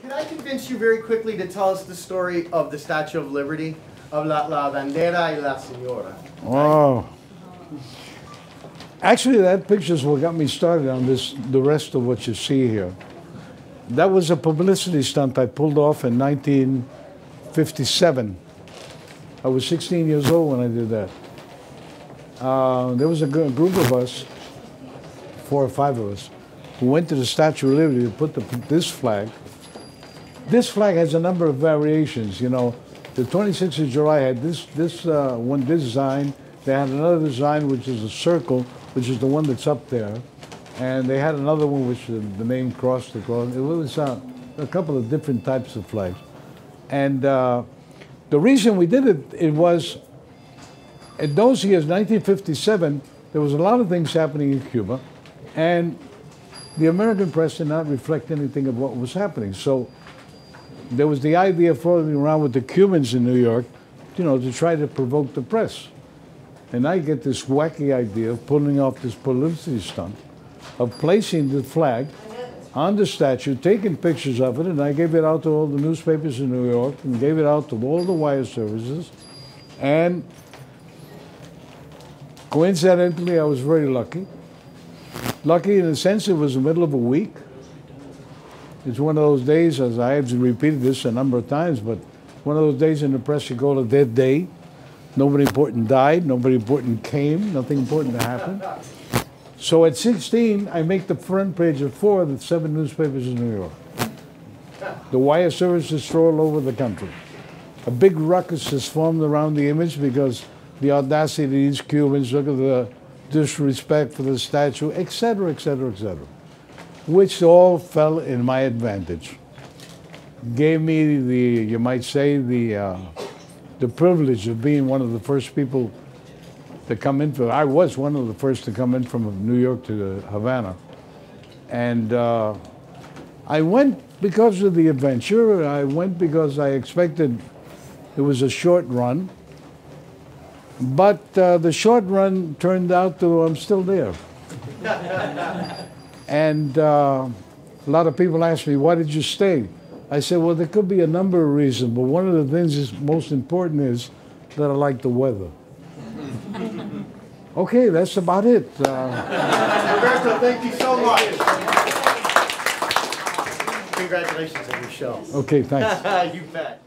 Can I convince you very quickly to tell us the story of the Statue of Liberty, of La, la Bandera y la Señora? Oh. Actually, that picture is what got me started on this, the rest of what you see here. That was a publicity stunt I pulled off in 1957. I was 16 years old when I did that. Uh, there was a group of us, four or five of us, who went to the Statue of Liberty to put the, this flag. This flag has a number of variations. You know, the 26th of July had this this uh, one design. They had another design which is a circle, which is the one that's up there, and they had another one which the, the name crossed across. It was uh, a couple of different types of flags, and uh, the reason we did it it was in those years, 1957, there was a lot of things happening in Cuba, and the American press did not reflect anything of what was happening. So there was the idea floating around with the Cubans in New York, you know, to try to provoke the press. And I get this wacky idea of pulling off this publicity stunt, of placing the flag on the statue, taking pictures of it, and I gave it out to all the newspapers in New York and gave it out to all the wire services. And coincidentally, I was very lucky. Lucky in the sense it was the middle of a week. It's one of those days, as I have repeated this a number of times, but one of those days in the press you call a dead day. Nobody important died, nobody important came, nothing important happened. So at 16, I make the front page of four of the seven newspapers in New York. The wire services throw all over the country. A big ruckus is formed around the image because the audacity of these Cubans, look at the disrespect for the statue, etc., etc., etc., which all fell in my advantage. Gave me the, you might say, the, uh, the privilege of being one of the first people to come in. For, I was one of the first to come in from New York to Havana. And uh, I went because of the adventure. I went because I expected it was a short run. But uh, the short run turned out to I'm still there. and uh, a lot of people ask me, why did you stay? I said, well, there could be a number of reasons, but one of the things that's most important is that I like the weather. okay, that's about it. Uh, Roberto, thank you so much. Congratulations on your show. okay, thanks. you bet.